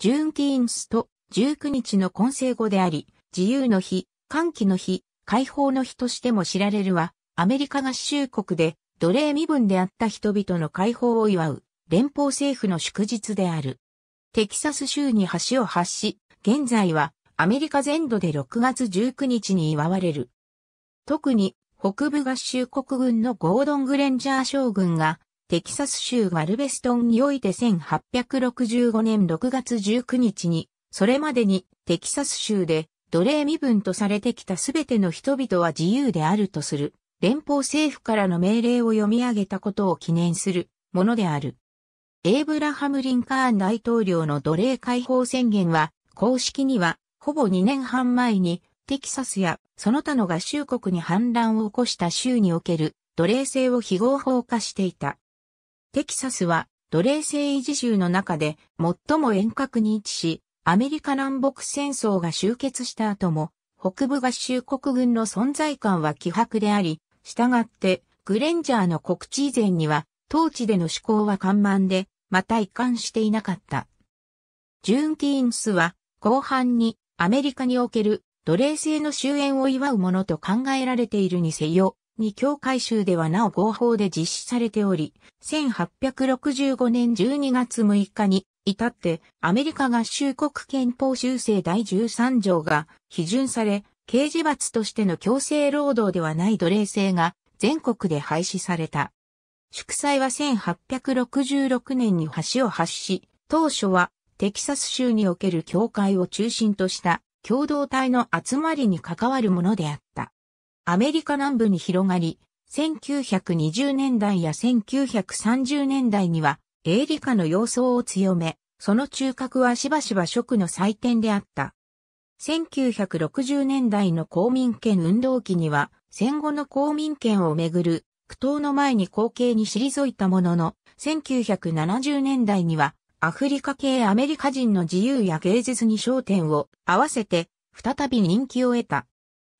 ジューンティーンスと19日の混成語であり、自由の日、歓喜の日、解放の日としても知られるは、アメリカ合衆国で奴隷身分であった人々の解放を祝う連邦政府の祝日である。テキサス州に橋を発し、現在はアメリカ全土で6月19日に祝われる。特に北部合衆国軍のゴードン・グレンジャー将軍がテキサス州ガルベストンにおいて1865年6月19日に、それまでにテキサス州で奴隷身分とされてきたすべての人々は自由であるとする、連邦政府からの命令を読み上げたことを記念するものである。エイブラハム・リンカーン大統領の奴隷解放宣言は、公式には、ほぼ2年半前に、テキサスやその他の合衆国に反乱を起こした州における奴隷制を非合法化していた。テキサスは奴隷制維持州の中で最も遠隔に位置し、アメリカ南北戦争が終結した後も、北部合衆国軍の存在感は希薄であり、従ってグレンジャーの告知以前には、統治での思考は緩慢で、また一貫していなかった。ジューンティーンスは、後半にアメリカにおける奴隷制の終焉を祝うものと考えられているにせよ、に教会州ではなお合法で実施されており、1865年12月6日に至ってアメリカ合衆国憲法修正第13条が批准され、刑事罰としての強制労働ではない奴隷制が全国で廃止された。祝祭は1866年に橋を発し、当初はテキサス州における教会を中心とした共同体の集まりに関わるものであった。アメリカ南部に広がり、1920年代や1930年代には、営利化の様相を強め、その中核はしばしば食の祭典であった。1960年代の公民権運動期には、戦後の公民権をめぐる苦闘の前に後継に退いたものの、1970年代には、アフリカ系アメリカ人の自由や芸術に焦点を合わせて、再び人気を得た。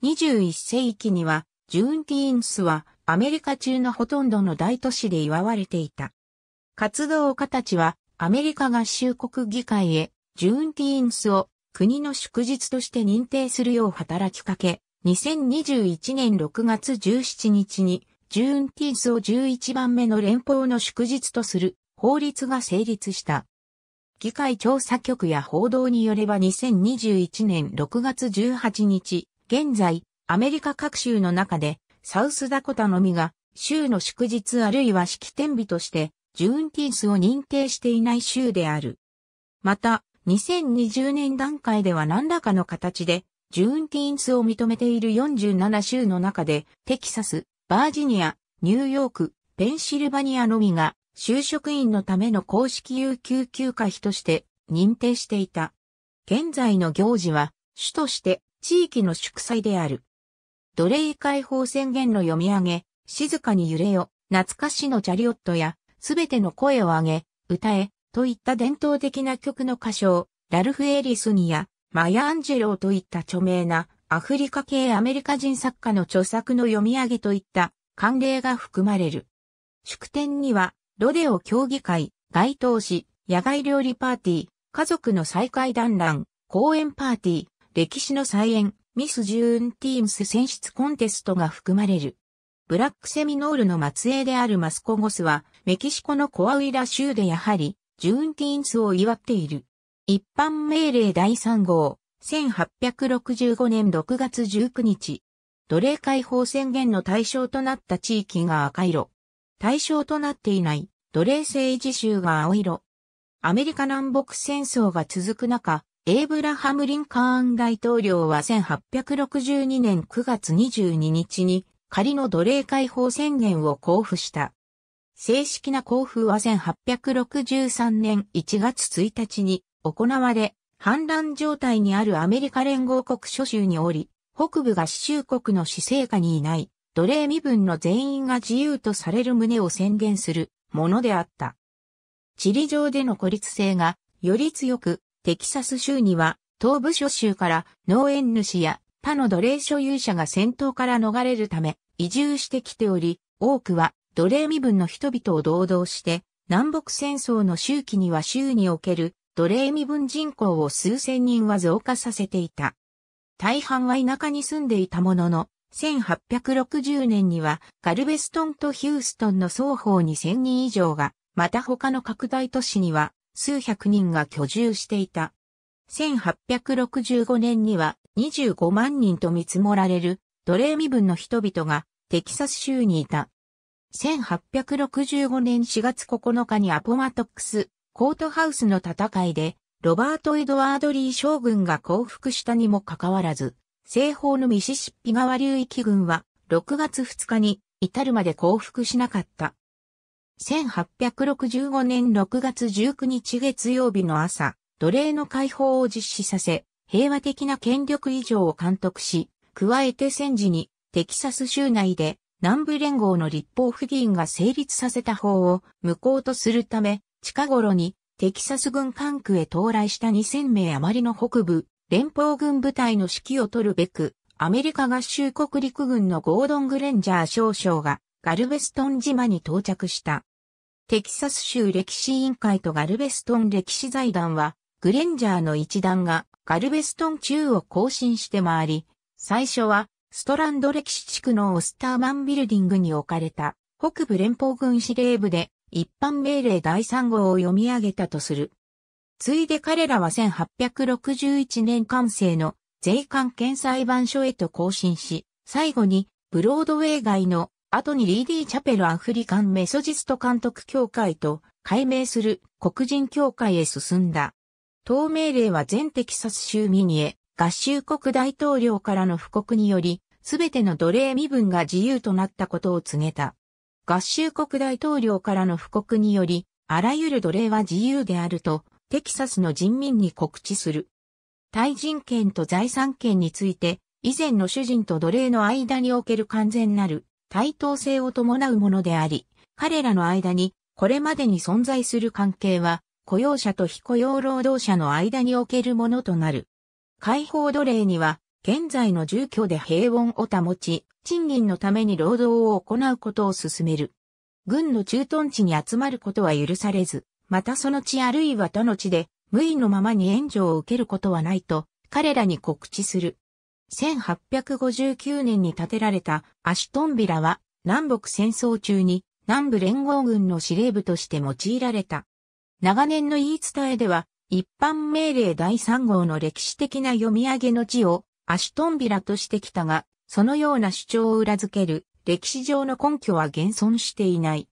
21世紀には、ジューンティーンスはアメリカ中のほとんどの大都市で祝われていた。活動家たちはアメリカ合衆国議会へジューンティーンスを国の祝日として認定するよう働きかけ、2021年6月17日にジューンティーンスを11番目の連邦の祝日とする法律が成立した。議会調査局や報道によれば2021年6月18日、現在、アメリカ各州の中で、サウスダコタのみが、州の祝日あるいは式典日として、ジューンティースを認定していない州である。また、2020年段階では何らかの形で、ジューンティーンスを認めている47州の中で、テキサス、バージニア、ニューヨーク、ペンシルバニアのみが、就職員のための公式有給休暇費として認定していた。現在の行事は、主として地域の祝祭である。奴隷解放宣言の読み上げ、静かに揺れよ、懐かしのチャリオットや、すべての声を上げ、歌え、といった伝統的な曲の歌唱、ラルフ・エリスニや、マヤ・アンジェローといった著名な、アフリカ系アメリカ人作家の著作の読み上げといった慣例が含まれる。祝典には、ロデオ競技会、街頭誌、野外料理パーティー、家族の再会団らん、公演パーティー、歴史の再演、ミス・ジューン・ティームス選出コンテストが含まれる。ブラックセミノールの末裔であるマスコゴスは、メキシコのコアウイラ州でやはり、ジューンティーンスを祝っている。一般命令第3号、1865年6月19日。奴隷解放宣言の対象となった地域が赤色。対象となっていない奴隷制維持州が青色。アメリカ南北戦争が続く中、エイブラハム・リンカーン大統領は1862年9月22日に仮の奴隷解放宣言を交付した。正式な交付は1863年1月1日に行われ、反乱状態にあるアメリカ連合国諸州におり、北部合衆国の死生下にいない奴隷身分の全員が自由とされる旨を宣言するものであった。地理上での孤立性がより強くテキサス州には東部諸州から農園主や他の奴隷所有者が戦闘から逃れるため移住してきており、多くは奴隷身分の人々を同道して、南北戦争の周期には州における奴隷身分人口を数千人は増加させていた。大半は田舎に住んでいたものの、1860年にはガルベストンとヒューストンの双方に1000人以上が、また他の拡大都市には数百人が居住していた。1865年には25万人と見積もられる奴隷身分の人々がテキサス州にいた。1865年4月9日にアポマトックス、コートハウスの戦いで、ロバート・エドワード・リー将軍が降伏したにもかかわらず、西方のミシシッピ川流域軍は6月2日に至るまで降伏しなかった。1865年6月19日月曜日の朝、奴隷の解放を実施させ、平和的な権力以上を監督し、加えて戦時にテキサス州内で南部連合の立法府議員が成立させた法を無効とするため、近頃にテキサス軍管区へ到来した2000名余りの北部、連邦軍部隊の指揮を取るべく、アメリカ合衆国陸軍のゴードン・グレンジャー少将がガルベストン島に到着した。テキサス州歴史委員会とガルベストン歴史財団は、グレンジャーの一団がガルベストン中を更新して回り、最初はストランド歴史地区のオスターマンビルディングに置かれた北部連邦軍司令部で一般命令第3号を読み上げたとする。ついで彼らは1861年完成の税関検裁判所へと更新し、最後にブロードウェイ街の後にリーディーチャペルアフリカンメソジスト監督協会と改名する黒人協会へ進んだ。当命令は全テキサス州民へ合衆国大統領からの布告により、すべての奴隷身分が自由となったことを告げた。合衆国大統領からの布告により、あらゆる奴隷は自由であると、テキサスの人民に告知する。対人権と財産権について、以前の主人と奴隷の間における完全なる対等性を伴うものであり、彼らの間にこれまでに存在する関係は、雇用者と非雇用労働者の間におけるものとなる。解放奴隷には、現在の住居で平穏を保ち、賃金のために労働を行うことを進める。軍の駐屯地に集まることは許されず、またその地あるいは他の地で、無意のままに援助を受けることはないと、彼らに告知する。1859年に建てられたアシュトンビラは、南北戦争中に南部連合軍の司令部として用いられた。長年の言い伝えでは、一般命令第3号の歴史的な読み上げの地をアシュトンビラとしてきたが、そのような主張を裏付ける歴史上の根拠は現存していない。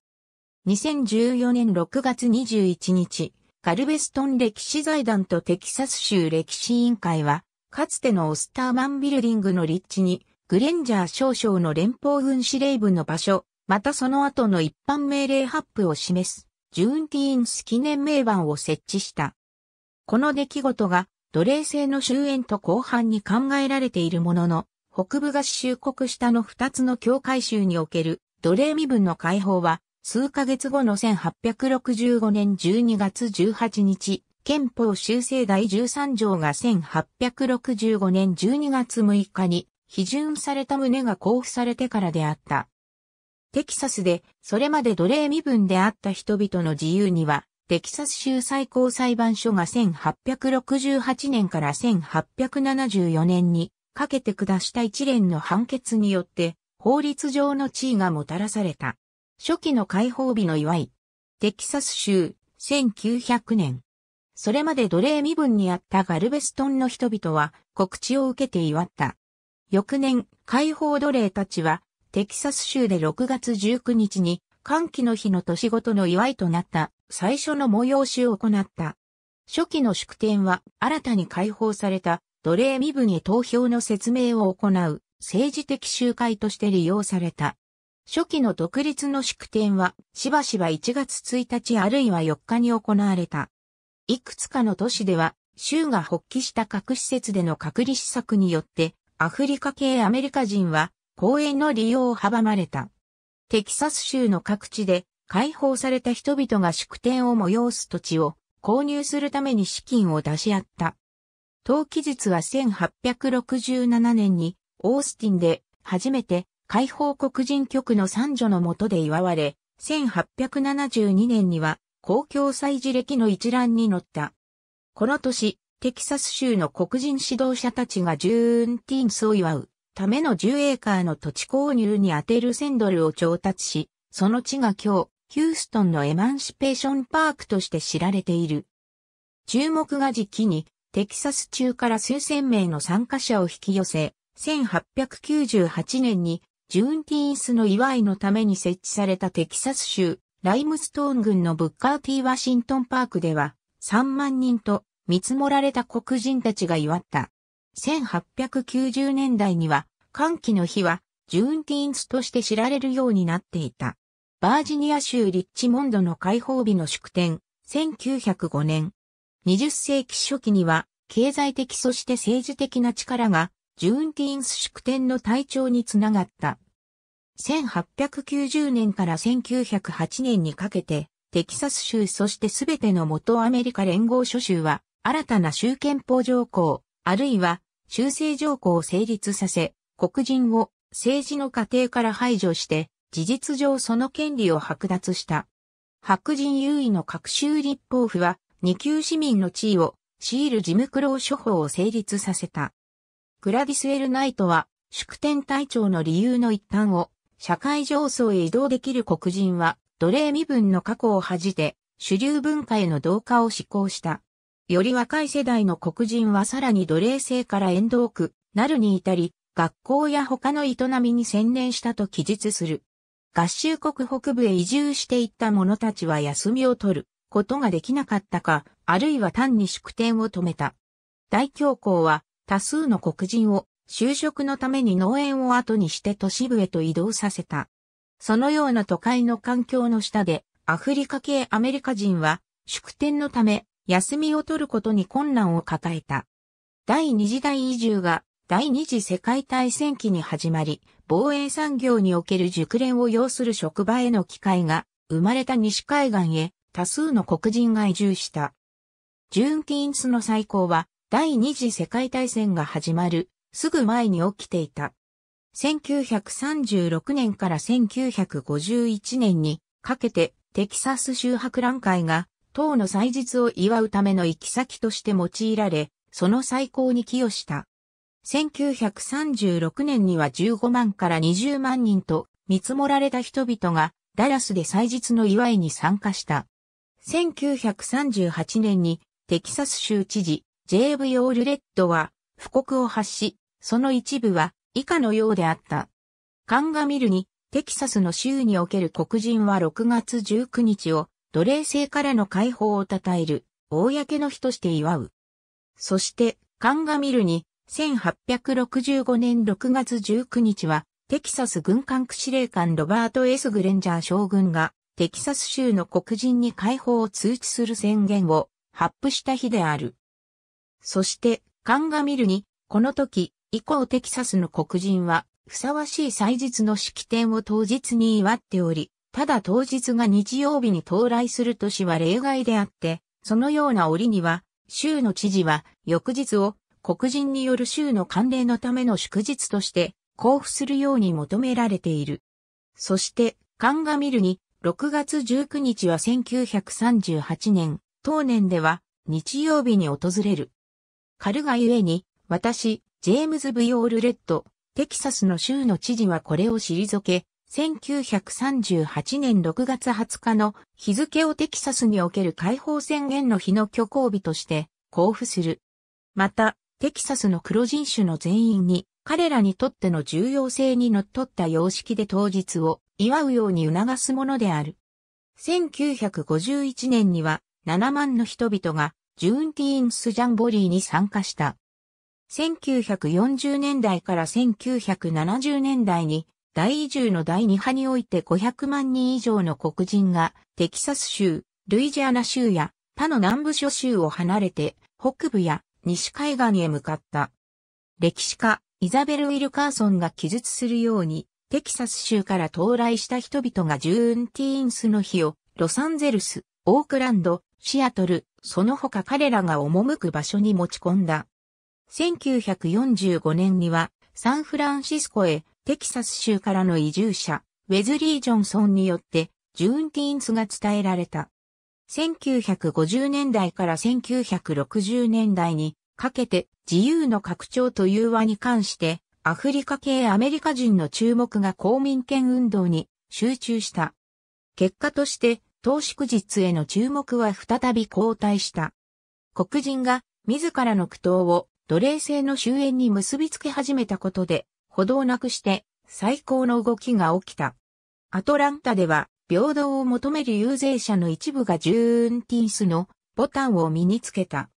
2014年6月21日、ガルベストン歴史財団とテキサス州歴史委員会は、かつてのオスターマンビルディングの立地に、グレンジャー少将の連邦軍司令部の場所、またその後の一般命令発布を示す、ジューンティーンス記念名板を設置した。この出来事が奴隷制の終焉と後半に考えられているものの、北部合衆国下の二つの境界州における奴隷身分の解放は、数ヶ月後の1865年12月18日、憲法修正第13条が1865年12月6日に批准された旨が交付されてからであった。テキサスでそれまで奴隷身分であった人々の自由にはテキサス州最高裁判所が1868年から1874年にかけて下した一連の判決によって法律上の地位がもたらされた。初期の解放日の祝い。テキサス州1900年。それまで奴隷身分にあったガルベストンの人々は告知を受けて祝った。翌年、解放奴隷たちはテキサス州で6月19日に歓喜の日の年ごとの祝いとなった最初の催しを行った。初期の祝典は新たに解放された奴隷身分へ投票の説明を行う政治的集会として利用された。初期の独立の祝典はしばしば1月1日あるいは4日に行われた。いくつかの都市では州が発起した各施設での隔離施策によってアフリカ系アメリカ人は公園の利用を阻まれた。テキサス州の各地で解放された人々が祝典を催す土地を購入するために資金を出し合った。当期日は1867年にオースティンで初めて解放黒人局の三女の下で祝われ、1872年には公共祭事歴の一覧に載った。この年、テキサス州の黒人指導者たちがジューンティンスを祝うための10エーカーの土地購入に充てる1000ドルを調達し、その地が今日、ヒューストンのエマンシペーションパークとして知られている。注目が時期に、テキサス中から数千名の参加者を引き寄せ、1898年にジューンティーンスの祝いのために設置されたテキサス州ライムストーン郡のブッカーティーワシントンパークでは3万人と見積もられた黒人たちが祝った。1890年代には歓喜の日はジューンティーンスとして知られるようになっていた。バージニア州リッチモンドの解放日の祝典、1905年。20世紀初期には経済的そして政治的な力がジューンティーンス祝典の隊長につながった。1890年から1908年にかけて、テキサス州そしてすべての元アメリカ連合諸州は新たな州憲法条項、あるいは修正条項を成立させ、黒人を政治の過程から排除して、事実上その権利を剥奪した。白人優位の各州立法府は、二級市民の地位を、シール事務苦労処方を成立させた。グラディスエル・ナイトは、祝典隊長の理由の一端を、社会上層へ移動できる黒人は、奴隷身分の過去を恥じて、主流文化への同化を施行した。より若い世代の黒人はさらに奴隷制から縁遠くなるに至り、学校や他の営みに専念したと記述する。合衆国北部へ移住していった者たちは休みを取ることができなかったか、あるいは単に祝典を止めた。大教皇は多数の黒人を就職のために農園を後にして都市部へと移動させた。そのような都会の環境の下でアフリカ系アメリカ人は祝典のため休みを取ることに困難を抱えた。第二次大移住が第二次世界大戦期に始まり、防衛産業における熟練を要する職場への機会が生まれた西海岸へ多数の黒人が移住した。ジューンティーンスの最高は第二次世界大戦が始まるすぐ前に起きていた。1936年から1951年にかけてテキサス州博覧会が党の祭日を祝うための行き先として用いられ、その最高に寄与した。1936年には15万から20万人と見積もられた人々がダラスで祭日の祝いに参加した。1938年にテキサス州知事、ジェームズ・V・オールレッドは布告を発し、その一部は以下のようであった。カンガミルにテキサスの州における黒人は6月19日を奴隷制からの解放を称える、公の日として祝う。そして、カンガミルに、1865年6月19日は、テキサス軍管区司令官ロバート・ S・ グレンジャー将軍が、テキサス州の黒人に解放を通知する宣言を発布した日である。そして、カンガミルに、この時、以降テキサスの黒人は、ふさわしい祭日の式典を当日に祝っており、ただ当日が日曜日に到来する年は例外であって、そのような折には、州の知事は翌日を黒人による州の慣例のための祝日として交付するように求められている。そして、カンガミルに6月19日は1938年、当年では日曜日に訪れる。かるがゆえに、私、ジェームズ・ V・オールレッド、テキサスの州の知事はこれを退け、1938年6月20日の日付をテキサスにおける解放宣言の日の挙行日として公布する。また、テキサスの黒人種の全員に彼らにとっての重要性にのっとった様式で当日を祝うように促すものである。1951年には7万の人々がジューンティーンスジャンボリーに参加した。1940年代から1970年代に大移住の第2波において500万人以上の黒人がテキサス州、ルイジアナ州や他の南部諸州を離れて北部や西海岸へ向かった。歴史家イザベル・ウィルカーソンが記述するようにテキサス州から到来した人々がジューンティーンスの日をロサンゼルス、オークランド、シアトル、その他彼らが赴く場所に持ち込んだ。1945年にはサンフランシスコへテキサス州からの移住者、ウェズリー・ジョンソンによって、ジューンティーンスが伝えられた。1950年代から1960年代にかけて自由の拡張という和に関してアフリカ系アメリカ人の注目が公民権運動に集中した。結果として投祝日への注目は再び後退した。黒人が自らの苦闘を奴隷制の終焉に結びつけ始めたことで、歩道なくして最高の動きが起きた。アトランタでは平等を求める遊説者の一部がジューンティンスのボタンを身につけた。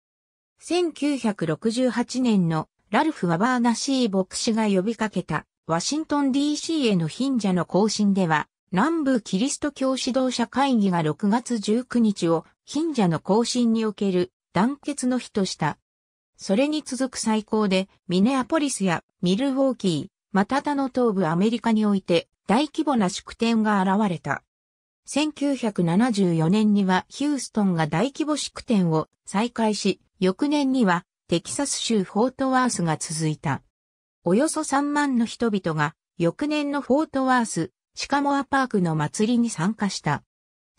1968年のラルフ・ワバーナシー牧師が呼びかけたワシントン DC への貧者の行進では南部キリスト教指導者会議が6月19日を貧者の行進における団結の日とした。それに続く最高でミネアポリスやミルウォーキー、また他の東部アメリカにおいて大規模な祝典が現れた。1974年にはヒューストンが大規模祝典を再開し、翌年にはテキサス州フォートワースが続いた。およそ3万の人々が翌年のフォートワース、シカモアパークの祭りに参加した。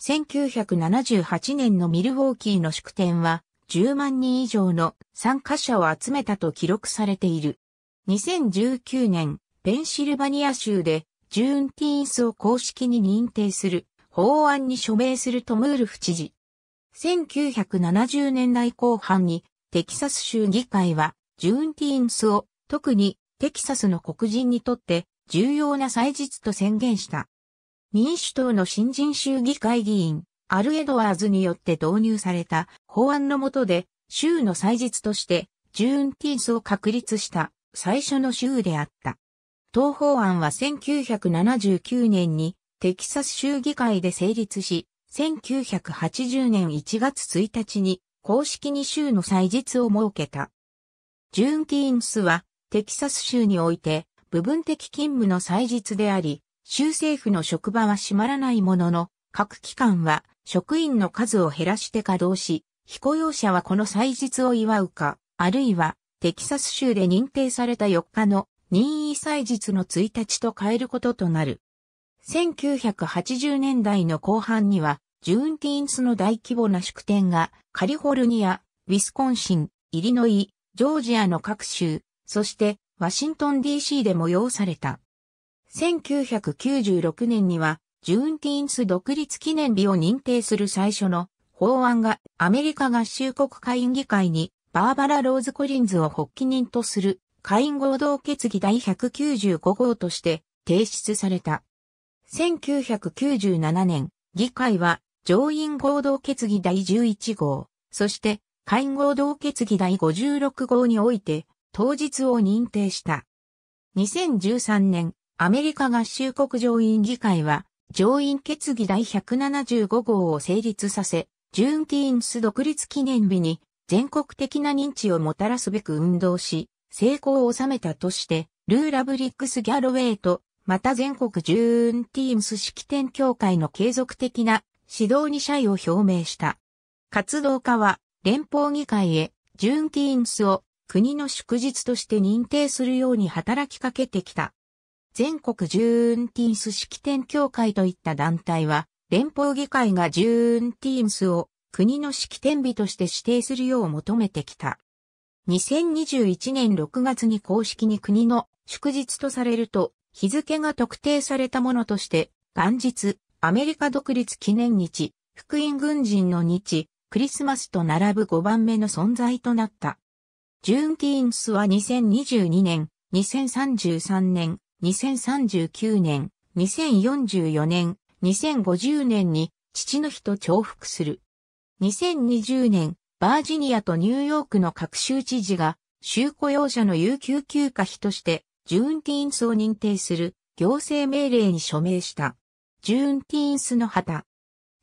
1978年のミルウォーキーの祝典は10万人以上の参加者を集めたと記録されている。2019年、ペンシルバニア州でジューンティーンスを公式に認定する法案に署名するトムールフ知事。1970年代後半にテキサス州議会はジューンティーンスを特にテキサスの黒人にとって重要な祭日と宣言した。民主党の新人州議会議員、アル・エドワーズによって導入された法案の下で州の祭日としてジューンティーンスを確立した最初の州であった。当法案は1979年にテキサス州議会で成立し、1980年1月1日に公式に州の祭日を設けた。ジューンティーンスはテキサス州において部分的勤務の祭日であり、州政府の職場は閉まらないものの、各機関は職員の数を減らして稼働し、非雇用者はこの祭日を祝うか、あるいはテキサス州で認定された4日の任意祭日の1日と変えることとなる。1980年代の後半には、ジューンティーンスの大規模な祝典がカリフォルニア、ウィスコンシン、イリノイ、ジョージアの各州、そしてワシントン DC で催された。1996年には、ジューンティーンス独立記念日を認定する最初の法案がアメリカ合衆国会議議会にバーバラ・ローズ・コリンズを発起人とする会員合同決議第195号として提出された。1997年、議会は上院合同決議第11号、そして下院合同決議第56号において当日を認定した。2013年、アメリカ合衆国上院議会は上院決議第175号を成立させ、ジューンティーンス独立記念日に全国的な認知をもたらすべく運動し、成功を収めたとして、ルーラブリックス・ギャロウェイとまた全国ジューンティームス式典協会の継続的な指導に謝意を表明した。活動家は連邦議会へジューンティーンスを国の祝日として認定するように働きかけてきた。全国ジューンティンス式典協会といった団体は連邦議会がジューンティンスを国の式典日として指定するよう求めてきた。2021年6月に公式に国の祝日とされると日付が特定されたものとして、元日、アメリカ独立記念日、福音軍人の日、クリスマスと並ぶ5番目の存在となった。ジューンティーンスは2022年、2033年、2039年、2044年、2050年に父の日と重複する。2020年、バージニアとニューヨークの各州知事が、州雇用者の有給休暇費としてジューンティーンスを認定する行政命令に署名した。ジューンティーンスの旗。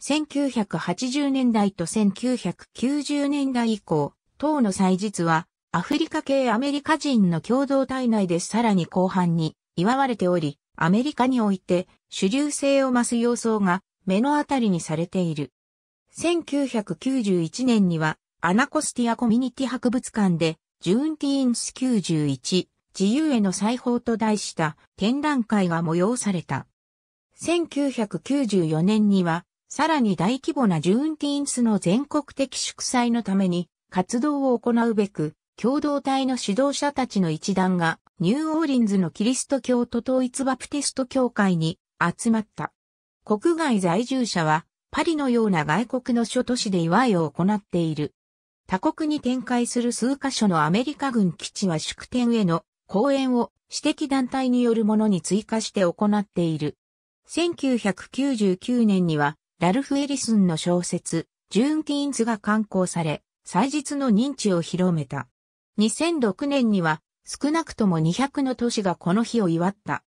1980年代と1990年代以降、党の祭日はアフリカ系アメリカ人の共同体内でさらに広範に祝われており、アメリカにおいて主流性を増す様相が目の当たりにされている。1991年にはアナコスティアコミュニティ博物館でジューンティーンス91自由への再訪と題した展覧会が催された。1994年にはさらに大規模なジューンティーンスの全国的祝祭のために活動を行うべく、共同体の指導者たちの一団がニューオーリンズのキリスト教徒統一バプテスト教会に集まった。国外在住者はパリのような外国の諸都市で祝いを行っている。他国に展開する数カ所のアメリカ軍基地は祝典への後援を私的団体によるものに追加して行っている。1999年にはラルフ・エリスンの小説、ジューンティーンスが刊行され、祭日の認知を広めた。2006年には少なくとも200の都市がこの日を祝った。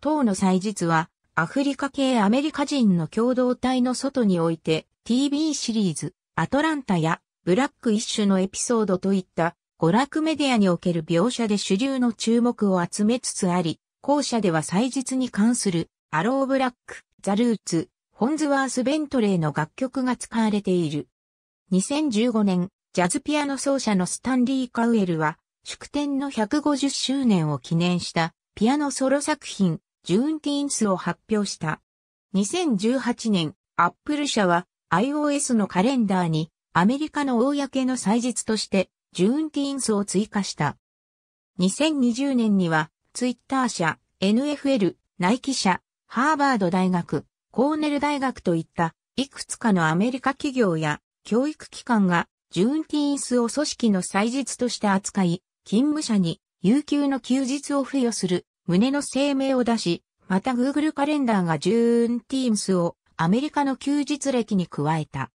当の祭日はアフリカ系アメリカ人の共同体の外において TV シリーズアトランタやブラック一種のエピソードといった娯楽メディアにおける描写で主流の注目を集めつつあり、後者では祭日に関するアローブラック、ザルーツ、ホンズワース・ベントレーの楽曲が使われている。2015年、ジャズピアノ奏者のスタンリー・カウエルは、祝典の150周年を記念したピアノソロ作品、ジューンティーンスを発表した。2018年、アップル社は iOS のカレンダーにアメリカの公の祭日としてジューンティーンスを追加した。2020年にはツイッター社、NFL、ナイキ社、ハーバード大学、コーネル大学といったいくつかのアメリカ企業や教育機関がジューンティーンスを組織の祭日として扱い、勤務者に有給の休日を付与する旨の声明を出し、また Google カレンダーがジューンティーンスをアメリカの休日歴に加えた。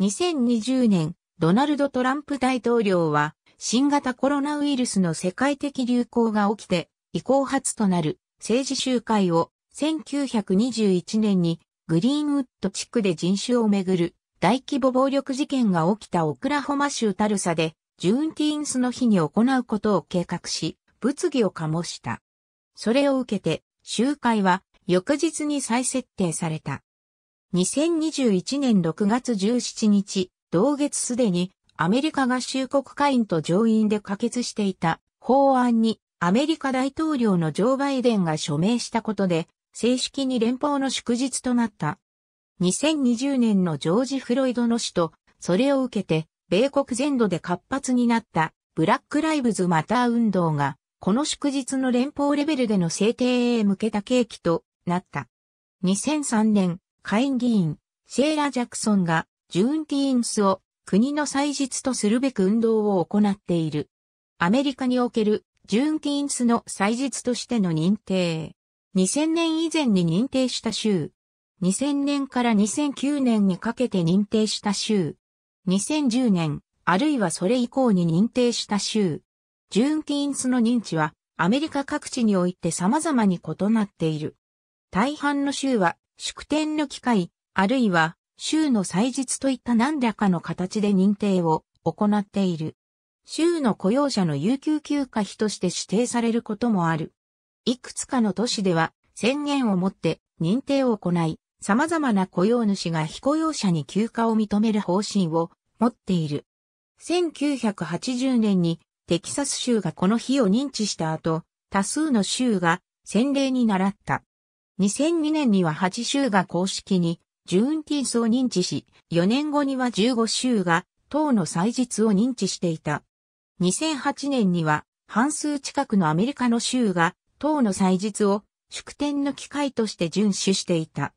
2020年、ドナルド・トランプ大統領は新型コロナウイルスの世界的流行が起きて、移行初となる政治集会を1921年にグリーンウッド地区で人種をめぐる大規模暴力事件が起きたオクラホマ州タルサでジューンティーンスの日に行うことを計画し、物議を醸した。それを受けて、集会は翌日に再設定された。2021年6月17日、同月すでにアメリカ合衆国会員と上院で可決していた法案にアメリカ大統領のジョー・バイデンが署名したことで、正式に連邦の祝日となった。2020年のジョージ・フロイドの死と、それを受けて、米国全土で活発になったブラックライブズマター運動が、この祝日の連邦レベルでの制定へ向けた契機となった。2003年、下院議員、シェーラ・ジャクソンが、ジューンティーンスを国の祭日とするべく運動を行っている。アメリカにおけるジューンティーンスの祭日としての認定。2000年以前に認定した州。2000年から2009年にかけて認定した州。2010年、あるいはそれ以降に認定した州。ジューンティーンスの認知はアメリカ各地において様々に異なっている。大半の州は祝典の機会、あるいは州の祭日といった何らかの形で認定を行っている。州の雇用者の有給休暇費として指定されることもある。いくつかの都市では宣言をもって認定を行い、様々な雇用主が非雇用者に休暇を認める方針を持っている。1980年にテキサス州がこの日を認知した後、多数の州が先例に倣った。2002年には8州が公式にジューンティースを認知し、4年後には15州が党の祭日を認知していた。2008年には半数近くのアメリカの州が党の祭日を祝典の機会として遵守していた。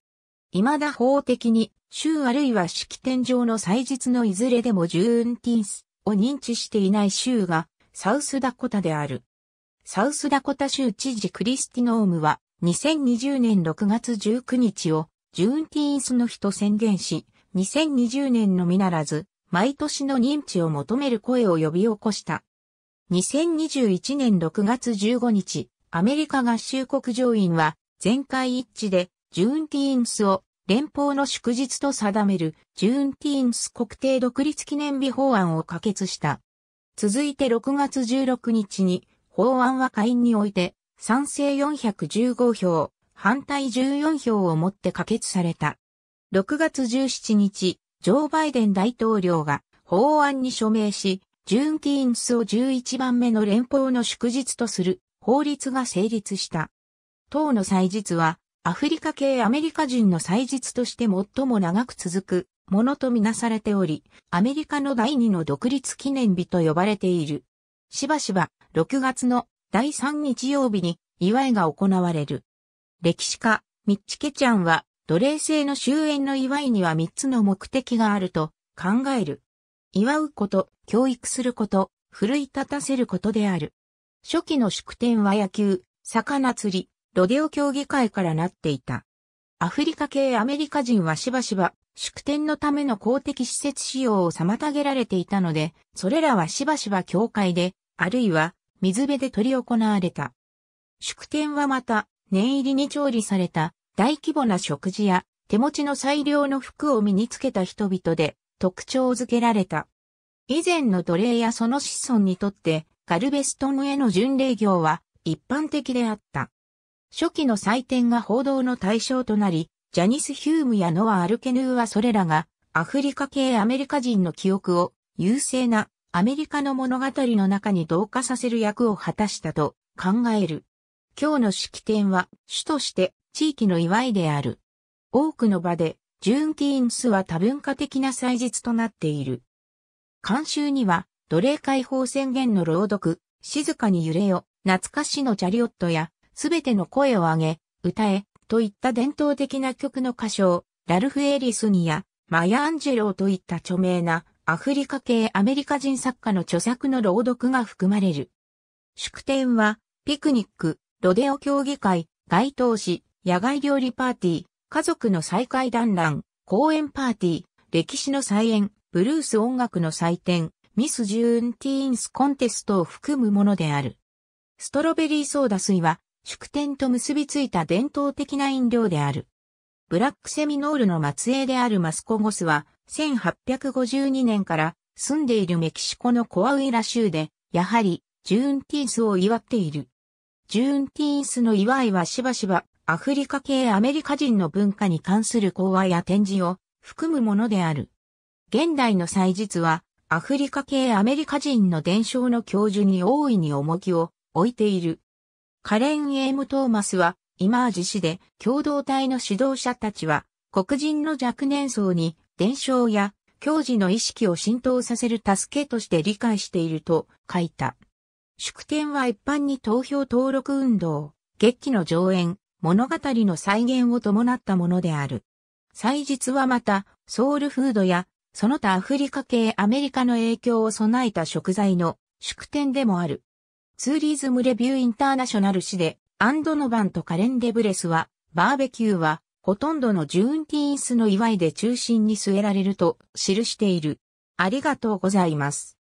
未だ法的に州あるいは式典上の祭日のいずれでもジューンティースを認知していない州がサウスダコタである。サウスダコタ州知事クリスティノームは2020年6月19日をジューンティーンスの日と宣言し、2020年のみならず毎年の認知を求める声を呼び起こした。2021年6月15日、アメリカ合衆国上院は全会一致でジューンティーンスを連邦の祝日と定めるジューンティーンス国定独立記念日法案を可決した。続いて6月16日に法案は会員において賛成415票、反対14票をもって可決された。6月17日、ジョー・バイデン大統領が法案に署名し、ジューンティーンスを11番目の連邦の祝日とする法律が成立した。党の祭日はアフリカ系アメリカ人の祭日として最も長く続くものとみなされており、アメリカの第二の独立記念日と呼ばれている。しばしば6月の第3日曜日に祝いが行われる。歴史家、ミッチケちゃんは奴隷制の終焉の祝いには3つの目的があると考える。祝うこと、教育すること、奮い立たせることである。初期の祝典は野球、魚釣り、ロデオ競技会からなっていた。アフリカ系アメリカ人はしばしば祝典のための公的施設使用を妨げられていたので、それらはしばしば教会で、あるいは水辺で取り行われた。祝典はまた、念入りに調理された大規模な食事や手持ちの最良の服を身につけた人々で特徴づけられた。以前の奴隷やその子孫にとってガルベストンへの巡礼業は一般的であった。初期の祭典が報道の対象となり、ジャニス・ヒュームやノア・アルケヌーはそれらがアフリカ系アメリカ人の記憶を優勢なアメリカの物語の中に同化させる役を果たしたと考える。今日の式典は主として地域の祝いである。多くの場でジューンティーンスは多文化的な祭日となっている。監修には奴隷解放宣言の朗読、静かに揺れよ、懐かしのチャリオットや、すべての声を上げ、歌え、といった伝統的な曲の歌唱、ラルフ・エリスニや、マヤ・アンジェローといった著名なアフリカ系アメリカ人作家の著作の朗読が含まれる。祝典は、ピクニック、ロデオ競技会、街頭誌、野外料理パーティー、家族の再会団らん、公演パーティー、歴史の再演、ブルース音楽の祭典、ミス・ジューンティーンスコンテストを含むものである。ストロベリーソーダ水は、祝典と結びついた伝統的な飲料である。ブラックセミノールの末裔であるマスコゴスは、1852年から住んでいるメキシコのコアウイラ州で、やはり、ジューンティースを祝っている。ジューンティースの祝いはしばしばアフリカ系アメリカ人の文化に関する講話や展示を含むものである。現代の祭日はアフリカ系アメリカ人の伝承の教授に大いに重きを置いている。カレン・エーム・トーマスはイマージ市で共同体の指導者たちは黒人の若年層に伝承や教授の意識を浸透させる助けとして理解していると書いた。祝典は一般に投票登録運動、劇期の上演、物語の再現を伴ったものである。祭日はまた、ソウルフードや、その他アフリカ系アメリカの影響を備えた食材の祝典でもある。ツーリズムレビューインターナショナル誌で、アンドノバンとカレンデブレスは、バーベキューは、ほとんどのジューンティーンスの祝いで中心に据えられると記している。ありがとうございます。